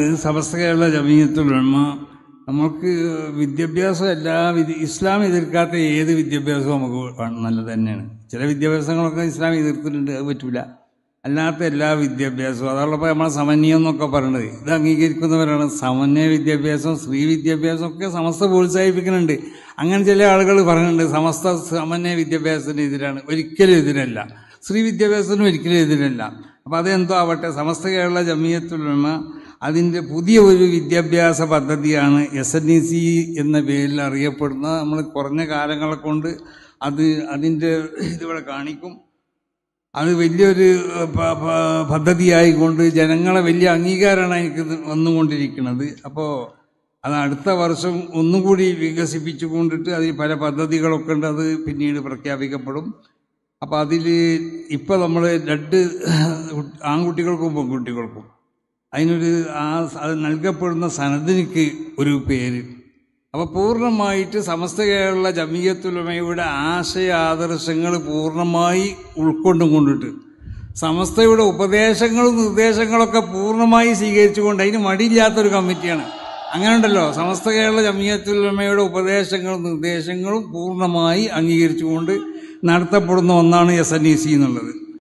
സമസ്ത കേരള ജമീയത്തുലമ നമുക്ക് വിദ്യാഭ്യാസം എല്ലാ ഇസ്ലാം എതിർക്കാത്ത ഏത് വിദ്യാഭ്യാസവും നമുക്ക് നല്ലത് തന്നെയാണ്. ചില വിദ്യാഭ്യാസങ്ങളൊക്കെ ഇസ്ലാം എതിർത്തിട്ടുണ്ട് അത് പറ്റൂല. അല്ലാത്ത എല്ലാ വിദ്യാഭ്യാസവും അതുള്ളപ്പോൾ നമ്മളെ സമന്വയം എന്നൊക്കെ പറയുന്നത് ഇത് അംഗീകരിക്കുന്നവരാണ്. സമന്വയ വിദ്യാഭ്യാസം സ്ത്രീ വിദ്യാഭ്യാസം ഒക്കെ സമസ്ത പ്രോത്സാഹിപ്പിക്കുന്നുണ്ട്. അങ്ങനെ ചില ആളുകൾ പറയുന്നുണ്ട് സമസ്ത സമന്വയ വിദ്യാഭ്യാസത്തിന് എതിരാണ്. ഒരിക്കലും എതിരല്ല. സ്ത്രീ വിദ്യാഭ്യാസത്തിന് ഒരിക്കലും എതിരല്ല. അപ്പോൾ അതെന്തോ ആവട്ടെ സമസ്ത കേരള ജമീയത്തുലമ അതിന്റെ പുതിയ ഒരു വിദ്യാഭ്യാസ പദ്ധതിയാണ് എസ് എൻ ഇ സി എന്ന പേരിൽ അറിയപ്പെടുന്ന നമ്മൾ കുറഞ്ഞ കാലങ്ങളെ കൊണ്ട് അത് അതിന്റെ ഇതിവിടെ കാണിക്കും. അത് വലിയൊരു പദ്ധതിയായിക്കൊണ്ട് ജനങ്ങളെ വലിയ അംഗീകാരമാണ് എനിക്ക് വന്നുകൊണ്ടിരിക്കുന്നത്. അപ്പോൾ അത് അടുത്ത വർഷം ഒന്നും കൂടി വികസിപ്പിച്ചു കൊണ്ടിട്ട് അതിൽ പല പദ്ധതികളൊക്കെ ഉണ്ട് അത് പിന്നീട് പ്രഖ്യാപിക്കപ്പെടും. അപ്പോൾ അതിൽ ഇപ്പോൾ നമ്മൾ രണ്ട് ആൺകുട്ടികൾക്കും പെൺകുട്ടികൾക്കും അതിനൊരു ആ അത് നൽകപ്പെടുന്ന സനദിനിക്ക് ഒരു പേര്. അപ്പോൾ പൂർണമായിട്ട് സമസ്ത കേരള ജമീയത്തുലമയുടെ ആശയ ആദർശങ്ങൾ പൂർണമായി ഉൾക്കൊണ്ടും കൊണ്ടിട്ട് സമസ്തയുടെ ഉപദേശങ്ങളും നിർദ്ദേശങ്ങളൊക്കെ പൂർണമായി സ്വീകരിച്ചുകൊണ്ട് അതിന് മടിയില്ലാത്തൊരു കമ്മിറ്റിയാണ്. അങ്ങനെ ഉണ്ടല്ലോ സമസ്ത കേരള ജമീയത്തുലമയുടെ ഉപദേശങ്ങളും നിർദ്ദേശങ്ങളും പൂർണമായി അംഗീകരിച്ചുകൊണ്ട് നടത്തപ്പെടുന്ന ഒന്നാണ് എസ് എൻ ഇ സി എന്നുള്ളത്.